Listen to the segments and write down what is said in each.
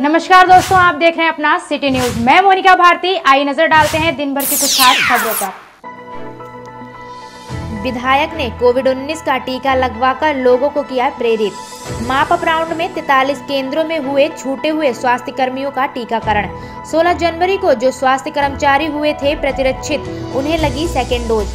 नमस्कार दोस्तों, आप देख रहे हैं अपना सिटी न्यूज़ मैं मोनिका भारती आई नज़र डालते हैं दिन भर की कुछ खास खबरों पर। विधायक ने कोविड 19 का टीका लगवाकर लोगों को किया प्रेरित। माप राउंड में 43 केंद्रों में हुए, छूटे हुए स्वास्थ्य कर्मियों का टीकाकरण। 16 जनवरी को जो स्वास्थ्य कर्मचारी हुए थे प्रतिरक्षित, उन्हें लगी सेकेंड डोज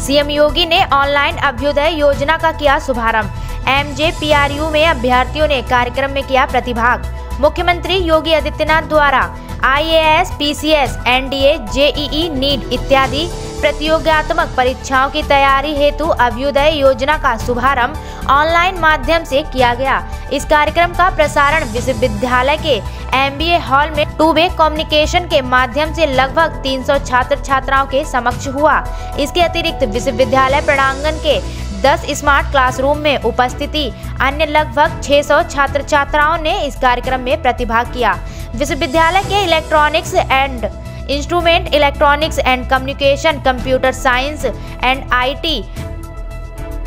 सीएम योगी ने ऑनलाइन अभ्युदय योजना का किया शुभारंभ। एमजेपीआरयू में अभ्यर्थियों ने कार्यक्रम में किया प्रतिभाग। मुख्यमंत्री योगी आदित्यनाथ द्वारा I A S P C S IAS, PCS, NDA, JEE, NEET इत्यादि प्रतियोगात्मक परीक्षाओं की तैयारी हेतु अभ्युदय योजना का शुभारंभ ऑनलाइन माध्यम से किया गया। इस कार्यक्रम का प्रसारण विश्वविद्यालय के एमबीए हॉल में टू वे कम्युनिकेशन के माध्यम से लगभग 300 छात्र छात्राओं के समक्ष हुआ। इसके अतिरिक्त विश्वविद्यालय प्रांगण के 10 स्मार्ट क्लासरूम में उपस्थिति अन्य लगभग 600 छात्र छात्राओं ने इस कार्यक्रम में प्रतिभाग किया। विश्वविद्यालय के electronics and instrument electronics and communication computer science and IT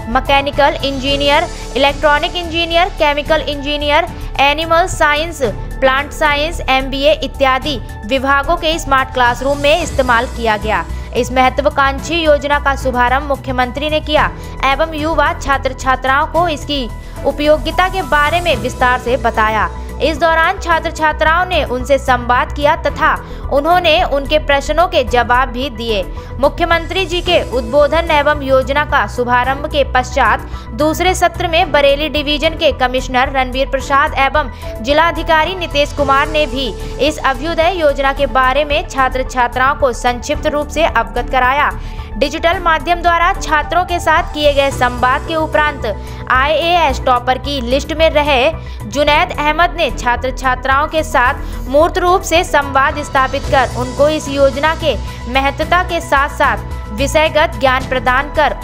mechanical engineer electronic engineer chemical engineer animal science plant science MBA इत्यादि विभागों के स्मार्ट क्लासरूम में इस्तेमाल किया गया। इस महत्वाकांक्षी योजना का शुभारंभ मुख्यमंत्री ने किया एवं युवा छात्र छात्राओं को इसकी उपयोगिता के बारे में विस्तार से बताया। इस दौरान छात्र छात्राओं ने उनसे संवाद किया तथा उन्होंने उनके प्रश्नों के जवाब भी दिए। मुख्यमंत्री जी के उद्बोधन एवं योजना का शुभारंभ के पश्चात दूसरे सत्र में बरेली डिवीज़न के कमिश्नर रणवीर प्रसाद एवं जिलाधिकारी नितेश कुमार ने भी इस अभ्युदय योजना के बारे में छात्र छात्राओं को संक्षिप्त रूप से अवगत कराया। डिजिटल माध्यम द्वारा छात्रों के साथ किए गए संवाद के उपरांत आईएएस टॉपर की लिस्ट में रहे जुनैद अहमद ने छात्र छात्राओं के साथ मूर्त रूप से संवाद स्थापित कर उनको इस योजना के महत्वता के साथ साथ विषयगत ज्ञान प्रदान कर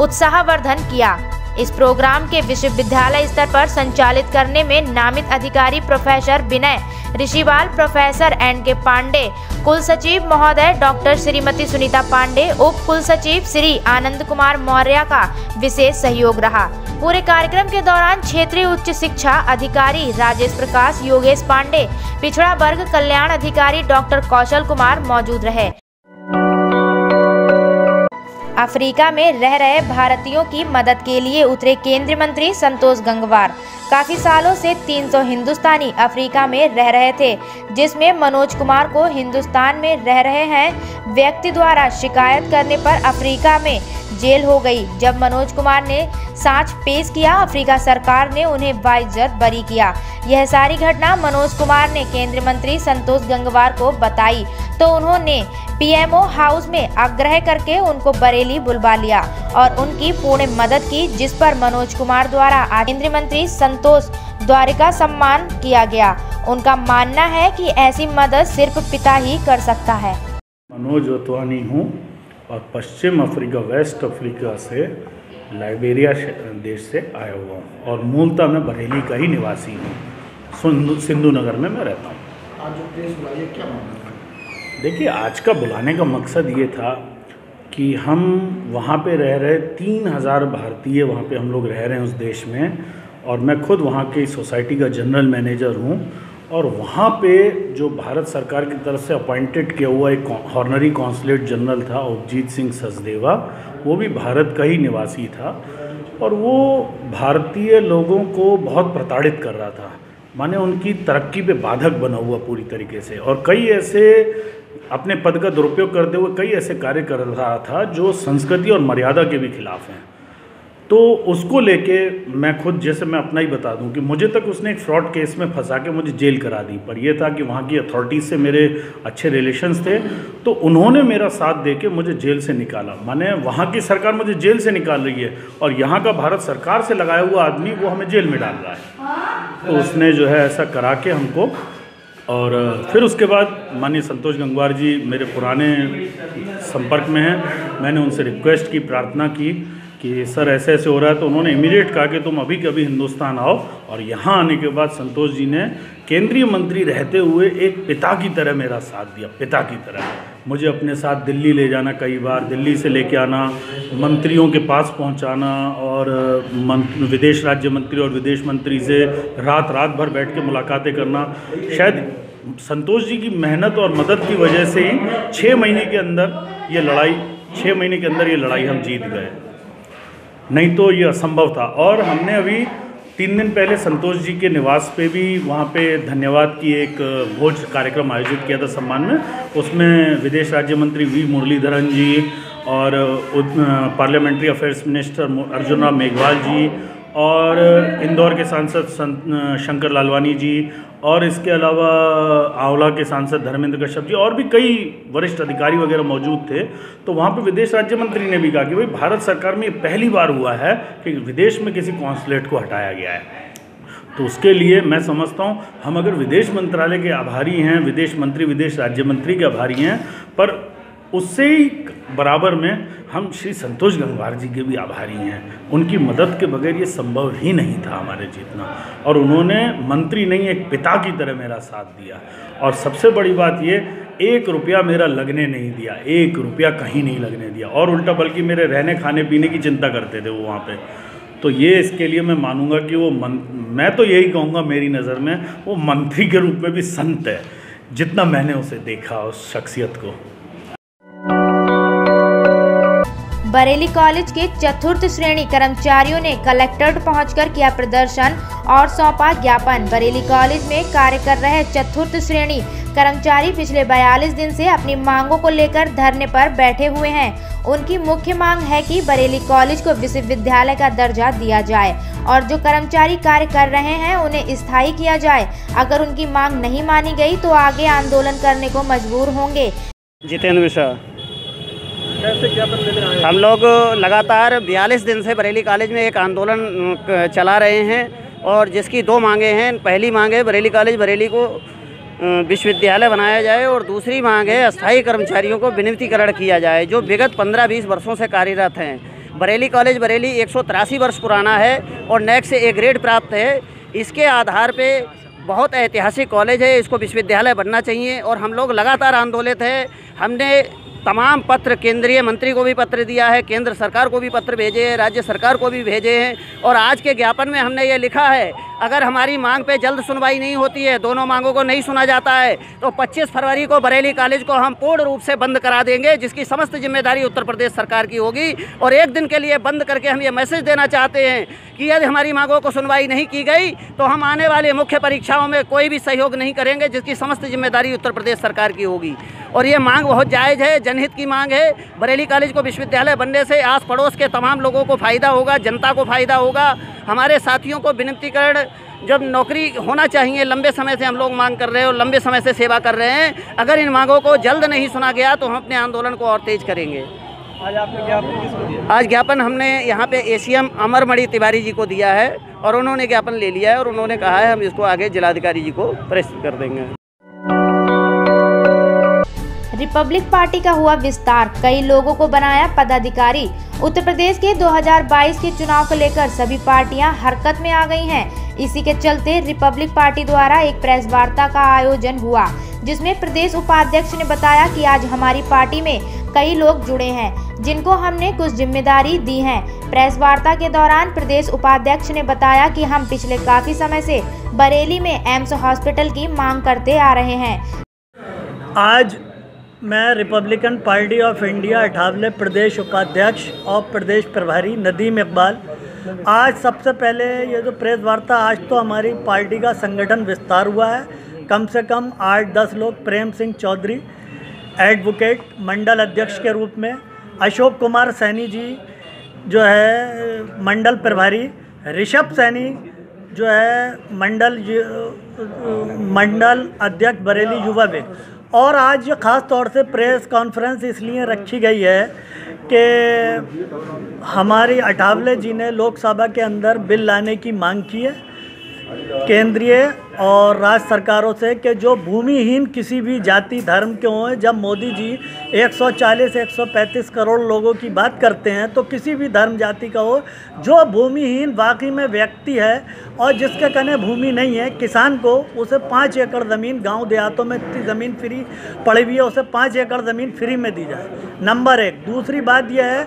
उत्साहवर्धन किया। इस प्रोग्राम के विश्वविद्यालय स्तर पर संचालित करने में नामित अधिकारी professor Vinay Rishiwal professor N K Pandey, कुल सचिव महोदय डॉक्टर श्रीमती सुनीता पांडे, उप कुल सचिव श्री आनंद कुमार मौर्य का विशेष सहयोग रहा। पूरे कार्यक्रम के दौरान क्षेत्रीय उच्च शिक्षा अधिकारी राजेश प्रकाश, योगेश पांडे, पिछड़ा वर्ग कल्याण अधिकारी डॉक्टर कौशल कुमार मौजूद रहे। अफ्रीका में रह रहे भारतीयों की मदद के लिए उतरे केंद्रीय मंत्री संतोष गंगवार। काफ़ी सालों से 300 हिंदुस्तानी अफ्रीका में रह रहे थे, जिसमें मनोज कुमार को हिंदुस्तान में रह रहे हैं। व्यक्ति द्वारा शिकायत करने पर अफ्रीका में जेल हो गई। जब मनोज कुमार ने साँच पेश किया, अफ्रीका सरकार ने उन्हें बाइज्जत बरी किया। यह सारी घटना मनोज कुमार ने केंद्रीय मंत्री संतोष गंगवार को बताई तो उन्होंने पीएमओ हाउस में आग्रह करके उनको बरेली बुलवा लिया और उनकी पूर्ण मदद की, जिस पर मनोज कुमार द्वारा केंद्रीय मंत्री संतोष द्वारिका सम्मान किया गया। उनका मानना है कि ऐसी मदद सिर्फ़ पिता ही कर सकता है। मनोज वतवानी हूँ। और पश्चिम अफ्रीका वेस्ट अफ्रीका से लाइबेरिया देश से आया हुआ हूँ। और मूलतः मैं बरेली का ही निवासी हूँ। सिंधु नगर में मैं रहता हूँ। आज जो क्या देखिए आज का बुलाने का मकसद ये था कि हम वहाँ पे रह रहे तीन हज़ार भारतीय वहाँ पे हम लोग रह रहे हैं उस देश में। और मैं खुद वहाँ की सोसाइटी का जनरल मैनेजर हूँ। और वहाँ पे जो भारत सरकार की तरफ़ से अपॉइंटेड किया हुआ एक हॉर्नरी कॉन्सुलेट जनरल था, अवजीत सिंह सचदेवा वो भी भारत का ही निवासी था और वो भारतीय लोगों को बहुत प्रताड़ित कर रहा था। माने उनकी तरक्की पे बाधक बना हुआ पूरी तरीके से। और कई ऐसे अपने पद का दुरुपयोग करते हुए कई ऐसे कार्य कर रहा था जो संस्कृति और मर्यादा के भी खिलाफ हैं। तो उसको लेके मैं खुद जैसे मैं अपना ही बता दूँ कि मुझे तक उसने एक फ्रॉड केस में फंसा के मुझे जेल करा दी। पर यह था कि वहाँ की अथॉरिटीज़ से मेरे अच्छे रिलेशंस थे तो उन्होंने मेरा साथ दे के मुझे जेल से निकाला। माने वहाँ की सरकार मुझे जेल से निकाल रही है और यहाँ का भारत सरकार से लगाया हुआ आदमी वो हमें जेल में डाल रहा है। तो उसने जो है ऐसा करा के हमको और फिर उसके बाद माननीय संतोष गंगवार जी मेरे पुराने संपर्क में हैं। मैंने उनसे रिक्वेस्ट की, प्रार्थना की कि सर ऐसे ऐसे हो रहा है तो उन्होंने इमीडिएट कहा कि तुम अभी कभी हिंदुस्तान आओ। और यहाँ आने के बाद संतोष जी ने केंद्रीय मंत्री रहते हुए एक पिता की तरह मेरा साथ दिया, पिता की तरह। मुझे अपने साथ दिल्ली ले जाना कई बार, दिल्ली से लेके आना, मंत्रियों के पास पहुंचाना और विदेश राज्य मंत्री और विदेश मंत्री से रात रात भर बैठ के मुलाकातें करना। शायद संतोष जी की मेहनत और मदद की वजह से ही छः महीने के अंदर ये लड़ाई छः महीने के अंदर ये लड़ाई हम जीत गए। नहीं तो ये असंभव था। और हमने अभी तीन दिन पहले संतोष जी के निवास पे भी वहाँ पे धन्यवाद की एक भोज कार्यक्रम आयोजित किया था सम्मान में। उसमें विदेश राज्य मंत्री वी मुरलीधरन जी और parliamentary affairs minister Arjun Ram Meghwal ji और इंदौर के सांसद शंकर लालवानी जी और इसके अलावा आंवला के सांसद धर्मेंद्र कश्यप जी और भी कई वरिष्ठ अधिकारी वगैरह मौजूद थे। तो वहाँ पे विदेश राज्य मंत्री ने भी कहा कि भाई, भारत सरकार में पहली बार हुआ है कि विदेश में किसी कॉन्सुलेट को हटाया गया है। तो उसके लिए मैं समझता हूँ, हम अगर विदेश मंत्रालय के आभारी हैं, विदेश मंत्री, विदेश राज्य मंत्री के आभारी हैं, पर उससे ही बराबर में हम श्री संतोष गंगवार जी के भी आभारी हैं। उनकी मदद के बगैर ये संभव ही नहीं था हमारे जीतना। और उन्होंने मंत्री नहीं, एक पिता की तरह मेरा साथ दिया। और सबसे बड़ी बात ये, एक रुपया मेरा लगने नहीं दिया, एक रुपया कहीं नहीं लगने दिया। और उल्टा बल्कि मेरे रहने खाने पीने की चिंता करते थे वो वहाँ पर तो ये इसके लिए मैं मानूँगा कि वो मन, मैं तो यही कहूँगा मेरी नज़र में, वो मंत्री के रूप में भी संत है, जितना मैंने उसे देखा उस शख्सियत को। बरेली कॉलेज के चतुर्थ श्रेणी कर्मचारियों ने कलेक्ट्रेट पहुंचकर किया प्रदर्शन और सौंपा ज्ञापन। बरेली कॉलेज में कार्य कर रहे चतुर्थ श्रेणी कर्मचारी पिछले 42 दिन से अपनी मांगों को लेकर धरने पर बैठे हुए हैं। उनकी मुख्य मांग है कि बरेली कॉलेज को विश्वविद्यालय का दर्जा दिया जाए और जो कर्मचारी कार्य कर रहे हैं, उन्हें स्थायी किया जाए। अगर उनकी मांग नहीं मानी गई तो आगे आंदोलन करने को मजबूर होंगे। जितेंद्र मिश्रा। हम लोग लगातार बयालीस दिन से बरेली कॉलेज में एक आंदोलन चला रहे हैं और जिसकी दो मांगे हैं। पहली मांग है बरेली कॉलेज, बरेली को विश्वविद्यालय बनाया जाए और दूसरी मांग है अस्थायी कर्मचारियों को विनिमतीकरण किया जाए, जो विगत 15-20 वर्षों से कार्यरत हैं। बरेली कॉलेज, बरेली एक सौ तिरासी वर्ष पुराना है और नेक्स्ट से ए ग्रेड प्राप्त है। इसके आधार पे बहुत ऐतिहासिक कॉलेज है, इसको विश्वविद्यालय बनना चाहिए और हम लोग लगातार आंदोलित हैं। हमने तमाम पत्र केंद्रीय मंत्री को भी पत्र दिया है, केंद्र सरकार को भी पत्र भेजे हैं, राज्य सरकार को भी भेजे हैं और आज के ज्ञापन में हमने ये लिखा है, अगर हमारी मांग पे जल्द सुनवाई नहीं होती है, दोनों मांगों को नहीं सुना जाता है तो 25 फरवरी को बरेली कॉलेज को हम पूर्ण रूप से बंद करा देंगे, जिसकी समस्त ज़िम्मेदारी उत्तर प्रदेश सरकार की होगी और एक दिन के लिए बंद करके हम ये मैसेज देना चाहते हैं कि यदि हमारी मांगों को सुनवाई नहीं की गई तो हम आने वाले मुख्य परीक्षाओं में कोई भी सहयोग नहीं करेंगे, जिसकी समस्त ज़िम्मेदारी उत्तर प्रदेश सरकार की होगी। और ये मांग बहुत जायज़ है जनहित की मांग है। बरेली कॉलेज को विश्वविद्यालय बनने से आस पड़ोस के तमाम लोगों को फ़ायदा होगा जनता को फ़ायदा होगा। हमारे साथियों को विनतीकरण जब नौकरी होना चाहिए लंबे समय से हम लोग मांग कर रहे हैं और लंबे समय से सेवा कर रहे हैं। अगर इन मांगों को जल्द नहीं सुना गया तो हम अपने आंदोलन को और तेज करेंगे। आज आपने ज्ञापन किसको दिया? आज ज्ञापन हमने यहाँ पे एसीएम अमरमणि तिवारी जी को दिया है और उन्होंने ज्ञापन ले लिया है और उन्होंने कहा है हम इसको आगे जिलाधिकारी जी को प्रेषित कर देंगे। रिपब्लिक पार्टी का हुआ विस्तार। कई लोगों को बनाया पदाधिकारी। उत्तर प्रदेश के 2022 के चुनाव को लेकर सभी पार्टियाँ हरकत में आ गई हैं। इसी के चलते रिपब्लिक पार्टी द्वारा एक प्रेस वार्ता का आयोजन हुआ, जिसमें प्रदेश उपाध्यक्ष ने बताया कि आज हमारी पार्टी में कई लोग जुड़े हैं, जिनको हमने कुछ ज़िम्मेदारी दी है। प्रेस वार्ता के दौरान प्रदेश उपाध्यक्ष ने बताया कि हम पिछले काफ़ी समय से बरेली में एम्स हॉस्पिटल की मांग करते आ रहे हैं। आज मैं Republican Party of India Athawale प्रदेश उपाध्यक्ष और प्रदेश प्रभारी नदीम इकबाल। आज सबसे पहले ये जो प्रेस वार्ता, आज तो हमारी पार्टी का संगठन विस्तार हुआ है। कम से कम आठ दस लोग, प्रेम सिंह चौधरी, एडवोकेट, मंडल अध्यक्ष के रूप में, अशोक कुमार सैनी जी जो है, मंडल प्रभारी, ऋषभ सैनी जो है, मंडल मंडल अध्यक्ष, बरेली युवा विंग। और आज ख़ास तौर से प्रेस कॉन्फ्रेंस इसलिए रखी गई है कि हमारी अठावले जी ने लोकसभा के अंदर बिल लाने की मांग की है। केंद्रीय और राज्य सरकारों से कि जो भूमिहीन किसी भी जाति, धर्म के हों, जब मोदी जी 140 135 करोड़ लोगों की बात करते हैं तो किसी भी धर्म जाति का हो, जो भूमिहीन वाकई में व्यक्ति है और जिसके कने भूमि नहीं है, किसान को उसे पाँच एकड़ ज़मीन, गाँव देहातों में इतनी ज़मीन फ्री पड़ी हुई है, उसे पाँच एकड़ ज़मीन फ्री में दी जाए। नंबर एक। दूसरी बात यह है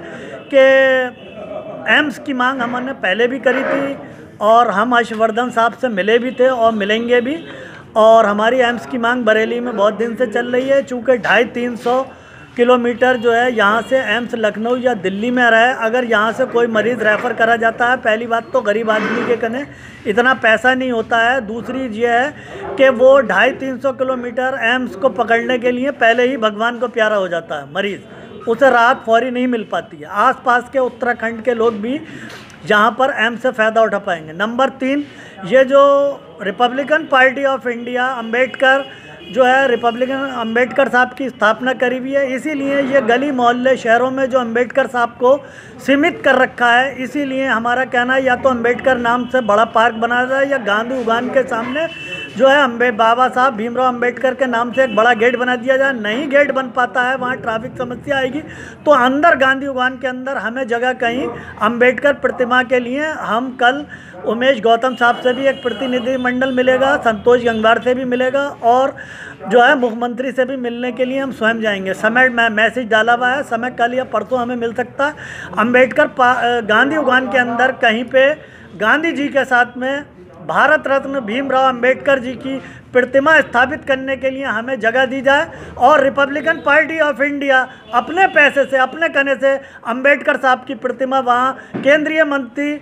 कि एम्स की मांग हमने पहले भी करी थी और हम हर्षवर्धन साहब से मिले भी थे और मिलेंगे भी। और हमारी एम्स की मांग बरेली में बहुत दिन से चल रही है, चूँकि ढाई तीन सौ किलोमीटर जो है यहाँ से एम्स लखनऊ या दिल्ली में रहे अगर यहाँ से कोई मरीज़ रेफ़र करा जाता है, पहली बात तो गरीब आदमी के कने इतना पैसा नहीं होता है। दूसरी ये है कि वो ढाई तीन सौ किलोमीटर एम्स को पकड़ने के लिए पहले ही भगवान को प्यारा हो जाता है, मरीज़। उसे राहत फौरी नहीं मिल पाती है। आसपास के उत्तराखंड के लोग भी जहाँ पर एम से फ़ायदा उठा पाएँगे। नंबर तीन, ये जो Republican Party of India Ambedkar जो है रिपब्लिकन अंबेडकर साहब की स्थापना करी हुई है। इसीलिए ये गली मोहल्ले शहरों में जो अंबेडकर साहब को सीमित कर रखा है, इसीलिए हमारा कहना है या तो अंबेडकर नाम से बड़ा पार्क बनाया जाए या गांधी उगान के सामने जो है अम्बे बाबा साहब, भीमराव अंबेडकर के नाम से एक बड़ा गेट बना दिया जाए। नहीं गेट बन पाता है, वहाँ ट्रैफ़िक समस्या आएगी। तो अंदर गांधी उगान के अंदर हमें जगह कहीं अंबेडकर प्रतिमा के लिए हम कल उमेश गौतम साहब से भी एक प्रतिनिधि मंडल मिलेगा, संतोष गंगवार से भी मिलेगा और जो है मुख्यमंत्री से भी मिलने के लिए हम स्वयं जाएँगे। समय मैं मैसेज डाला हुआ है, समय कल या परसों हमें मिल सकता है। अंबेडकर गांधी उगान के अंदर कहीं पे गांधी जी के साथ में भारत रत्न भीमराव अंबेडकर जी की प्रतिमा स्थापित करने के लिए हमें जगह दी जाए और रिपब्लिकन पार्टी ऑफ़ इंडिया अपने पैसे से, अपने कने से अंबेडकर साहब की प्रतिमा वहाँ केंद्रीय मंत्री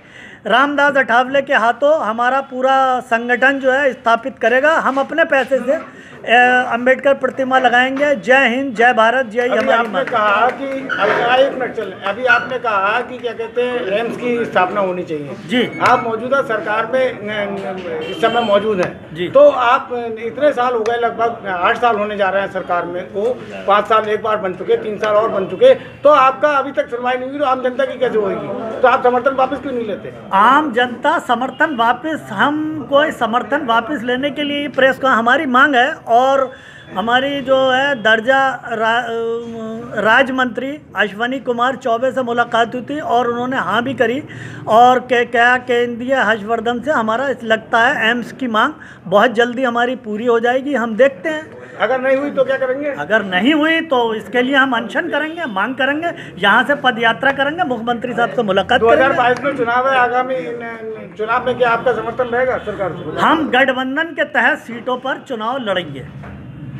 रामदास अठावले के हाथों हमारा पूरा संगठन जो है स्थापित करेगा। हम अपने पैसे से अंबेडकर प्रतिमा लगाएँगे। जय हिंद जय भारत जय अभी हमारी आपने कहा कि एक मिनट चले अभी आपने कहा कि क्या कहते हैं एम्स की स्थापना होनी चाहिए। जी। आप मौजूदा सरकार में इस समय मौजूद हैं। जी। तो आप इतने साल हो गए लगभग आठ साल होने जा रहे हैं सरकार में वो पाँच साल एक बार बन चुके तीन साल और बन चुके तो आपका अभी तक सुनवाई नहीं हुई तो आम जनता की कैसे होगी? तो आप समर्थन वापस क्यों नहीं लेते? आम जनता समर्थन वापस हम कोई समर्थन वापस लेने के लिए प्रेस का हमारी मांग है और हमारी जो है दर्जा रा, राज्य मंत्री अश्वनी कुमार चौबे से मुलाकात हुई थी और उन्होंने हाँ भी करी और के क्या केंद्रीय हर्षवर्धन से हमारा लगता है एम्स की मांग बहुत जल्दी हमारी पूरी हो जाएगी हम देखते हैं। अगर नहीं हुई तो क्या करेंगे? अगर नहीं हुई तो इसके लिए हम अनशन करेंगे मांग करेंगे यहाँ से पद यात्रा करेंगे मुख्यमंत्री साहब से मुलाकात करेंगे। 2022 में चुनाव है आगामी चुनाव में क्या आपका समर्थन रहेगा सरकार हम गठबंधन के तहत सीटों पर चुनाव लड़ेंगे।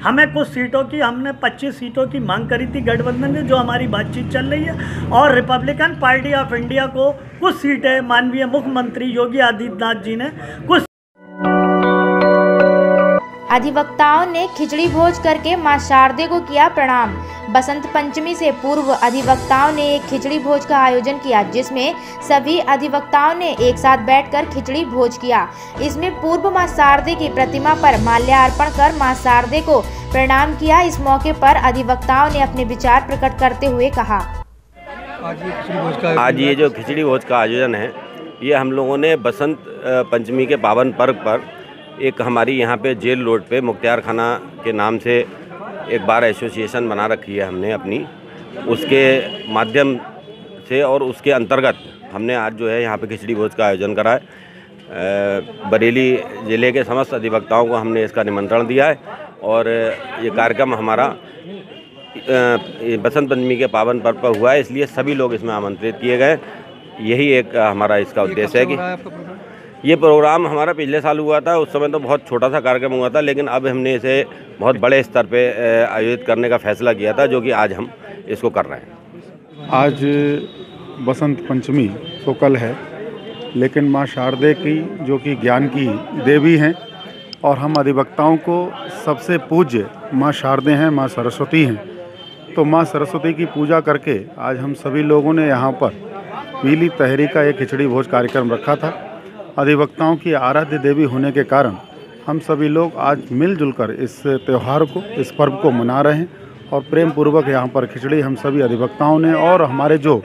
हमें कुछ सीटों की, हमने 25 सीटों की मांग करी थी गठबंधन में जो हमारी बातचीत चल रही है। और रिपब्लिकन पार्टी ऑफ़ इंडिया को कुछ सीटें माननीय मुख्यमंत्री योगी आदित्यनाथ जी ने कुछ अधिवक्ताओं ने खिचड़ी भोज करके माँ शारदे को किया प्रणाम। बसंत पंचमी से पूर्व अधिवक्ताओं ने एक खिचड़ी भोज का आयोजन किया जिसमें सभी अधिवक्ताओं ने एक साथ बैठकर खिचड़ी भोज किया। इसमें पूर्व माँ शारदे की प्रतिमा पर माल्यार्पण कर माँ शारदे को प्रणाम किया। इस मौके पर अधिवक्ताओं ने अपने विचार प्रकट करते हुए कहा। आज ये जो खिचड़ी भोज का आयोजन है ये हम लोगों ने बसंत पंचमी के पावन पर्व पर एक हमारी यहाँ पे जेल रोड पे मुख्तियार खाना के नाम से एक बार एसोसिएशन बना रखी है हमने अपनी। उसके माध्यम से और उसके अंतर्गत हमने आज जो है यहाँ पे खिचड़ी भोज का आयोजन करा है। बरेली ज़िले के समस्त अधिवक्ताओं को हमने इसका निमंत्रण दिया है और ये कार्यक्रम हमारा बसंत पंचमी के पावन पर्व पर हुआ है इसलिए सभी लोग इसमें आमंत्रित किए गए यही एक हमारा इसका उद्देश्य है कि ये प्रोग्राम हमारा पिछले साल हुआ था, उस समय तो बहुत छोटा सा कार्यक्रम हुआ था, लेकिन अब हमने इसे बहुत बड़े स्तर पे आयोजित करने का फैसला किया था, जो कि आज हम इसको कर रहे हैं। आज बसंत पंचमी तो कल है, लेकिन माँ शारदे की, जो कि ज्ञान की देवी हैं, और हम अधिवक्ताओं को सबसे पूज्य माँ शारदे हैं, माँ सरस्वती हैं। तो माँ सरस्वती की पूजा करके आज हम सभी लोगों ने यहाँ पर पीली तहरी का एक खिचड़ी भोज कार्यक्रम रखा था। अधिवक्ताओं की आराध्य देवी होने के कारण हम सभी लोग आज मिलजुल कर इस त्यौहार को, इस पर्व को मना रहे हैं और प्रेम पूर्वक यहाँ पर खिचड़ी हम सभी अधिवक्ताओं ने और हमारे जो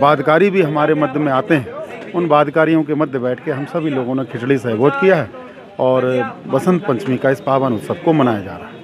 बादकारी भी हमारे मध्य में आते हैं, उन बादकारियों के मध्य बैठ के हम सभी लोगों ने खिचड़ी सहभोज किया है और बसंत पंचमी का इस पावन उत्सव को मनाया जा रहा है।